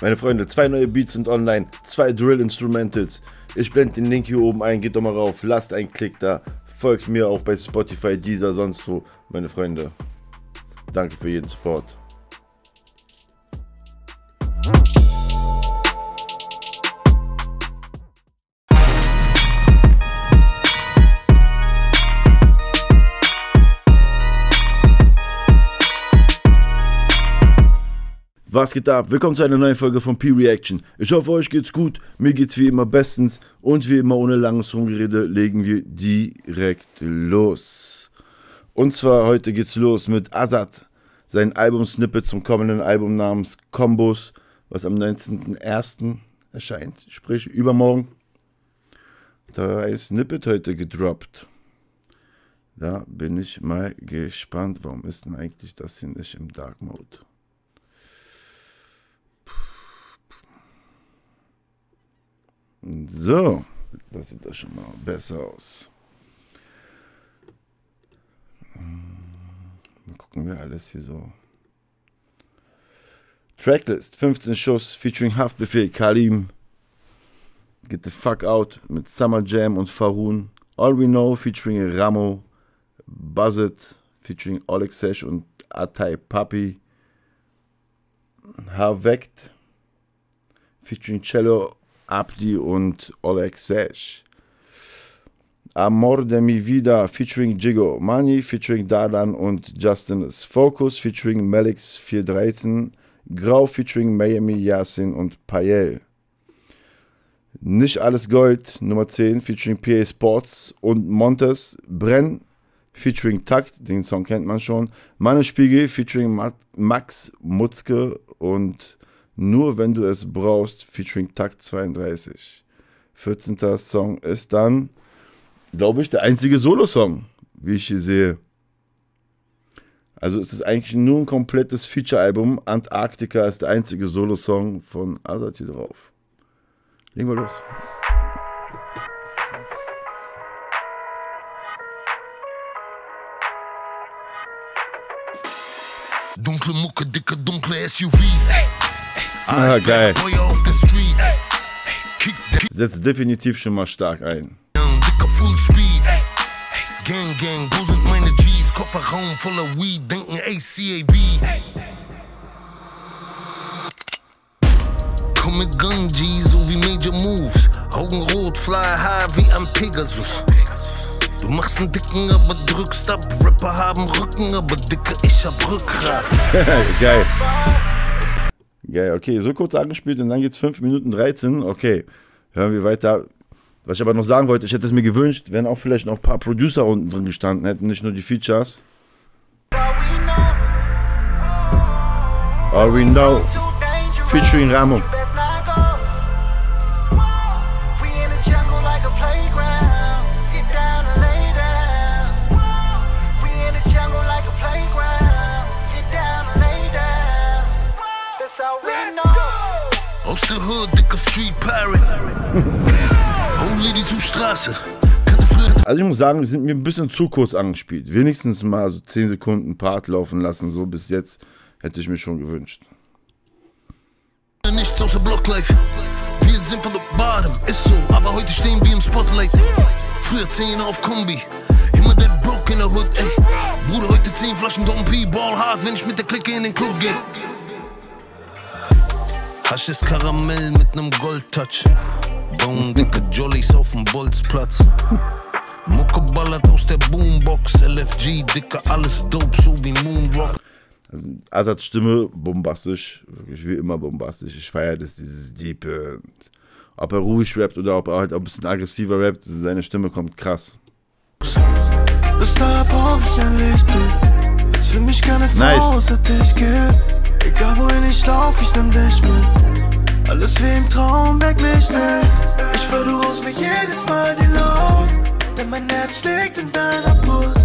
Meine Freunde, zwei neue Beats sind online, zwei Drill Instrumentals. Ich blende den Link hier oben ein, geht doch mal rauf, lasst einen Klick da, folgt mir auch bei Spotify, dieser, sonst wo. Meine Freunde, danke für jeden Support. Was geht ab? Willkommen zu einer neuen Folge von P-Reaction. Ich hoffe, euch geht's gut. Mir geht's wie immer bestens. Und wie immer, ohne langes Rumgerede, legen wir direkt los. Und zwar heute geht's los mit Azad. Sein Album-Snippet zum kommenden Album namens Combos, was am 19.01. erscheint. Sprich, übermorgen. Da ist Snippet heute gedroppt. Da bin ich mal gespannt. Warum ist denn eigentlich das hier nicht im Dark Mode? So, das sieht doch schon mal besser aus. Mal gucken wir alles hier so. Tracklist, 15 Schuss, featuring Haftbefehl, Kalim, Get the Fuck Out mit Summer Jam und Farun, All We Know featuring Ramo, Buzzet featuring Oleg Sesh und Atay Papi, Havekt featuring Cello Abdi und Oleg Sesh. Amor de mi vida featuring Jigo Money featuring Dadan und Justin Focus featuring Melix 413, Grau featuring Miami Yasin und Payel. Nicht alles Gold, Nummer 10 featuring PA Sports und Montes, Brenn featuring Takt, den Song kennt man schon, Manne Spiegel featuring Max Mutzke und nur wenn du es brauchst, featuring Takt 32. 14. Song ist dann, glaube ich, der einzige Solo-Song, wie ich hier sehe. Also es ist eigentlich nur ein komplettes Feature-Album. Antarktika ist der einzige Solo-Song von hier drauf. Legen wir los. Dunkle Mucke, dicke, dunkle SUVs. Ah, geil. Setzt definitiv schon mal stark ein. Gang, gang, wo sind meine G's? Kofferraum voller Weed, denken ACAB. Komm mit Gun G, so wie Major Moves. Augen rot, fly high wie ein Pegasus. Du machst einen dicken, aber drückst ab. Rapper haben Rücken, aber dicke, ich hab Rückgrat. Geil. Geil, okay, so kurz angespielt und dann geht's 5 Minuten 13. Okay, hören wir weiter. Was ich aber noch sagen wollte, ich hätte es mir gewünscht, wenn auch vielleicht noch ein paar Producer unten drin gestanden hätten, nicht nur die Features. All we know. Featuring Ramo. Hood, dicker Street Pirate. Hol die Straße. Also ich muss sagen, die sind mir ein bisschen zu kurz angespielt. Wenigstens mal so 10 Sekunden Part laufen lassen, so bis jetzt hätte ich mir schon gewünscht. Nichts außer Blocklife. Wir sind von der Bottom, ist so, aber heute stehen wir im Spotlight. Früher 10 auf Kombi, immer der Broke in der Hood, ey. Bruder, heute 10 Flaschen Dom P, Ball hard, wenn ich mit der Clique in den Club gehe. Hasches Karamell mit nem Goldtouch. Bauen dicke Jollies auf dem Bolzplatz. Mucke ballert aus der Boombox. LFG, dicke, alles dope, so wie Moonrock. Also, Asads Stimme bombastisch, wirklich wie immer bombastisch. Ich feiere das, dieses Diepe. Ob er ruhig rappt oder ob er halt ein bisschen aggressiver rappt, seine Stimme kommt krass. Bis da brauch ich ein Lichtbild. Weil's für mich keine Frau Nice. außer dich gibt. Egal wohin ich lauf, ich nehm dich mit. Alles wie im Traum, weg mich nicht. Ich schwör, du rauchst mir jedes Mal die Luft. Denn mein Herz schlägt in deiner Brust.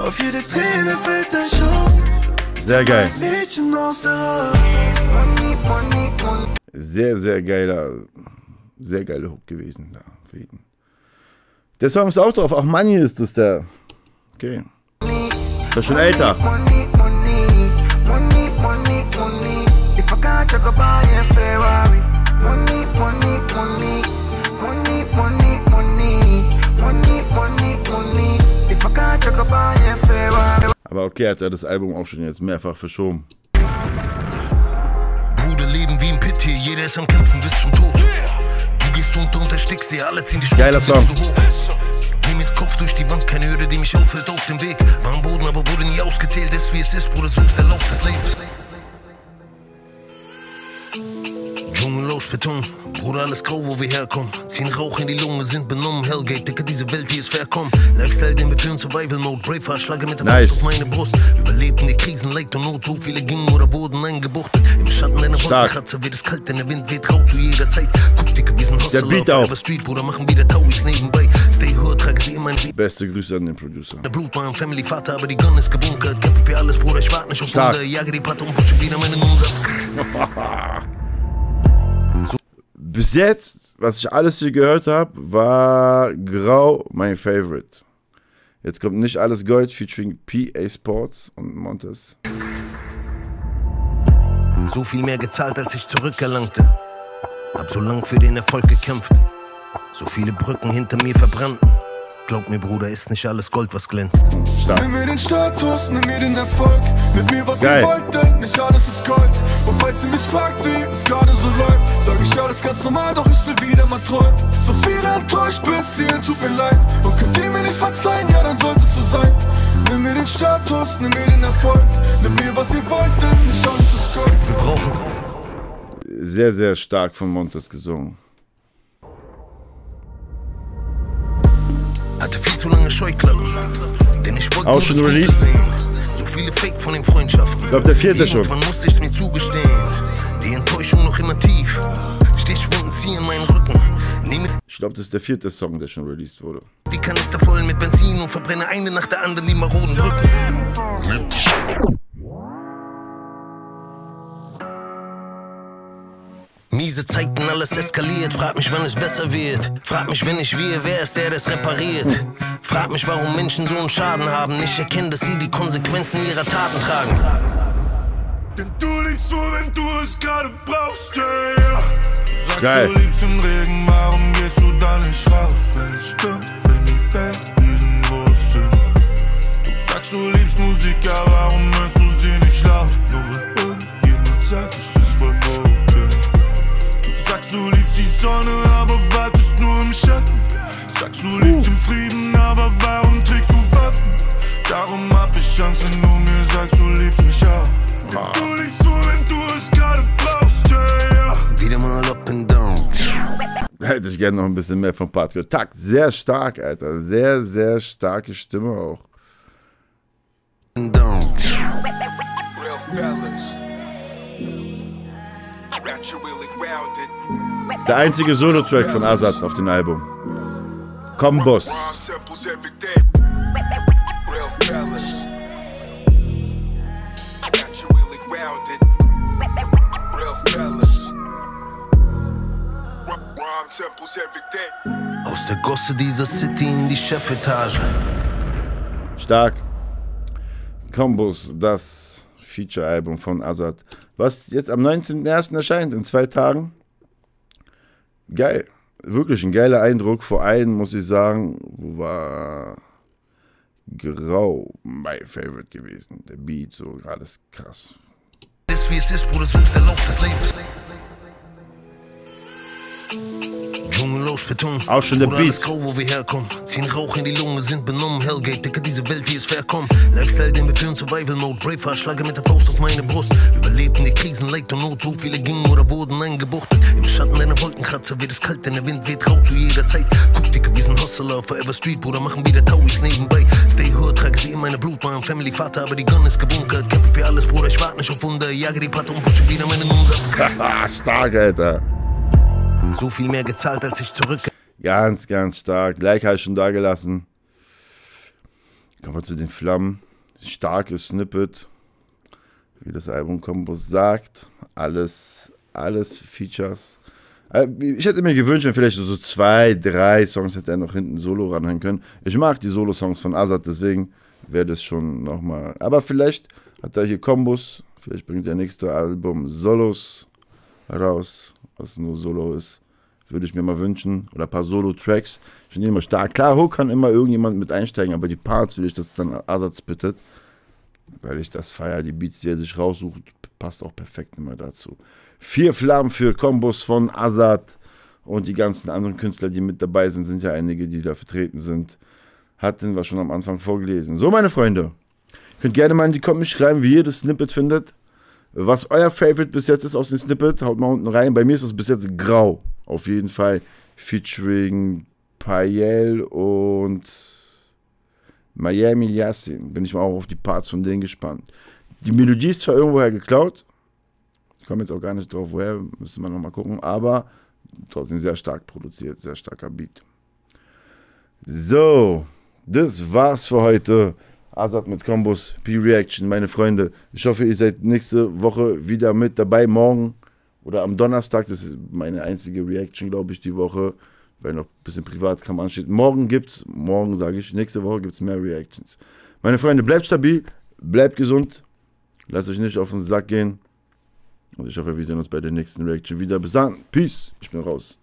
Auf jede Träne fällt ein Schuss. Sehr geil. Sehr, sehr geiler, sehr geile Hook gewesen da für ihn. Der Song ist auch drauf, auch Money ist das der. Okay. Das ist schon älter. If I about a Ferrari. Money, money, money. Money, money, money. Money, money, money. If I can't talk about a Ferrari. Aber okay, hat er das Album auch schon jetzt mehrfach verschoben. Bruder, leben wie ein Pit hier, jeder ist am Kämpfen bis zum Tod. Du gehst unter und erstickst dir, alle ziehen die Geiler Song. so hoch. Geh mit Kopf durch die Wand, keine Hürde, die mich aufhält auf dem Weg. War am Boden, aber wurde nie ausgezählt, ist wie es ist, Bruder, so ist der Lauf des Lebens. Dschungel aus Beton, Bruder, alles grau, wo wir herkommen. Ziehen Rauch in die Lunge, sind benommen. Hellgate, Dicke, diese Welt, die ist verkommen. Lifestyle, den wir führen, Survival Mode. Brave, Schlage mit der Nice. Faust auf meine Brust. Überlebten die Krisen, Leid und Not. So viele gingen oder wurden eingebuchtet. Im Schatten deiner. Wolkenkratzer wird es kalt, denn der Wind weht rau zu jeder Zeit. Guck, Dicke, wir sind Hustler. Beat auf Street, Bruder, machen wieder Tauis nebenbei. Stay hood, trage sie in mein. Beste Grüße an den Producer. Der Blut war im Family Vater, aber die Gun ist gebunkert. Kämpfe für alles, Bruder, ich warte nicht auf. Wunder. Jage die Patte und pushe wieder meinen Umsatz. Bis jetzt, was ich alles hier gehört habe, war Grau mein Favorite. Jetzt kommt nicht alles Gold featuring PA Sports und Montes. So viel mehr gezahlt, als ich zurückerlangte. Hab so lang für den Erfolg gekämpft. So viele Brücken hinter mir verbrannten. Glaub mir, Bruder, ist nicht alles Gold, was glänzt. Stark. Nimm mir den Status, nimm mir den Erfolg. Mit mir, was Geil. ihr wolltet, nicht alles ist Gold. Und falls ihr mich fragt, wie es gerade so läuft, sag ich alles ganz normal, doch ich will wieder mal träumen. So viel enttäuscht bis hierhin, tut mir leid. Und könnt ihr mir nicht verzeihen, ja, dann sollte es so sein. Nimm mir den Status, nimm mir den Erfolg. Nimm mir, was ihr wolltet, nicht alles ist Gold. Wir brauchen Sehr, sehr stark von Montes gesungen. Scheuklappen. Denn ich wollte Auch schon released? So viele Fake von den Freundschaften. Ich glaube, der vierte schon. Irgendwann musste ich's mir zugestehen. Die Enttäuschung noch immer tief. Stichwunden ziehen meinen Rücken. Ich glaube, das ist der vierte Song, der schon released wurde. die Kanister voll mit Benzin und verbrenne eine nach der anderen die maroden Brücken. Miese Zeiten, alles eskaliert. Frag mich, wann es besser wird. Frag mich, wenn ich wir, wer ist der, der es repariert? Frag mich, warum Menschen so einen Schaden haben. Nicht erkennen, dass sie die Konsequenzen ihrer Taten tragen. Denn du liebst so, wenn du es gerade brauchst, yeah, yeah. Du sagst, Geil. du liebst den Regen, warum gehst du da nicht raus? Wenn es stimmt, wenn die Welt riesengroß sind. Du sagst, du liebst Musik, ja, warum hörst du sie nicht laut? Nur weil irgendjemand sagt, sagst, du liebst die Sonne, aber wartest nur im Schatten. Sagst, du liebst den Frieden, aber warum trägst du Waffen? Darum hab ich Chance, wenn du mir sagst, du liebst mich auch. Denn du liebst so, wenn du es gerade brauchst, yeah. Wieder mal up and down. Da hätte ich gerne noch ein bisschen mehr vom Part gehört. Takt, sehr stark, Alter. Sehr, sehr starke Stimme auch. And down. Real fellas. Naturally grounded. Ist der einzige Solo-Track von Azad auf dem Album. Kombos. Aus der Gosse dieser City in die Chefetage. Stark. Kombos, das Feature-Album von Azad. Was jetzt am 19.01. erscheint, in zwei Tagen. Geil. Wirklich ein geiler Eindruck. Vor allem muss ich sagen, war Grau mein Favorite gewesen. Der Beat, so alles krass. Ist wie es ist, Bruder, so ist der Lauf des Lebens. Dschungel aus Beton. Auch schon der Bruder, alles Beat. grau, wo wir herkommen. Ziehen Rauch in die Lunge, sind benommen. Hellgate, Dicke, diese Welt, die ist verkommen. Lifestyle, den wir führen, Survival Mode. Brave, Schlage mit der Faust auf meine Brust. Überlebten die Krisen, Leid und Not. So viele gingen oder wurden eingebuchtet. Im Schatten deiner Wolkenkratzer wird es kalt, denn der Wind weht rau zu jeder Zeit. Guck, Dicke, wir sind Hustler. Forever Street, Bruder, machen wieder Tauis nebenbei. Stay hood, trage sie in meine Blut, war ein Family Vater, aber die Gun ist gebunkert. Kämpfe für alles, Bruder, ich warte nicht auf Wunder. Jage die Patte und pushe wieder meinen Umsatz. stark, Alter. So viel mehr gezahlt, als ich zurück. Ganz, ganz stark. Gleich habe ich schon da gelassen. Kommen wir zu den Flammen. Starkes Snippet. Wie das Album Kombos sagt. Alles, alles Features. Äh, Ich hätte mir gewünscht, wenn vielleicht so zwei, drei Songs hätte er noch hinten Solo ranhängen können. Ich mag die Solo-Songs von Azad, deswegen wäre das schon nochmal. Aber vielleicht hat er hier Kombos. Vielleicht bringt der nächste Album Solos raus, was nur Solo ist. Würde ich mir mal wünschen. Oder ein paar Solo-Tracks. Ich finde immer stark. Klar, Hook kann immer irgendjemand mit einsteigen, aber die Parts will ich, dass es dann Ersatz bittet. Weil ich das feiere. Die Beats, die er sich raussucht, passt auch perfekt immer dazu. Vier Flammen für Kombos von Azad und die ganzen anderen Künstler, die mit dabei sind, sind ja einige, die da vertreten sind. Hatten wir schon am Anfang vorgelesen. So, meine Freunde, könnt gerne mal in die Kommentare schreiben, wie ihr das Snippet findet. Was euer Favorite bis jetzt ist aus dem Snippet, haut mal unten rein. Bei mir ist es bis jetzt grau. Auf jeden Fall. Featuring Payel und Miami Yassin. Bin ich mal auch auf die Parts von denen gespannt. Die Melodie ist zwar irgendwoher geklaut. Ich komme jetzt auch gar nicht drauf, woher. Müsste man nochmal gucken. Aber trotzdem sehr stark produziert. Sehr starker Beat. So. Das war's für heute. Azad mit Kombos, P-Reaction, meine Freunde. Ich hoffe, ihr seid nächste Woche wieder mit dabei. Morgen oder am Donnerstag, das ist meine einzige Reaction, glaube ich, die Woche, weil noch ein bisschen Privatkram ansteht. Morgen gibt's, morgen sage ich, nächste Woche gibt es mehr Reactions. Meine Freunde, bleibt stabil, bleibt gesund, lasst euch nicht auf den Sack gehen. Und ich hoffe, wir sehen uns bei der nächsten Reaction wieder. Bis dann, Peace, ich bin raus.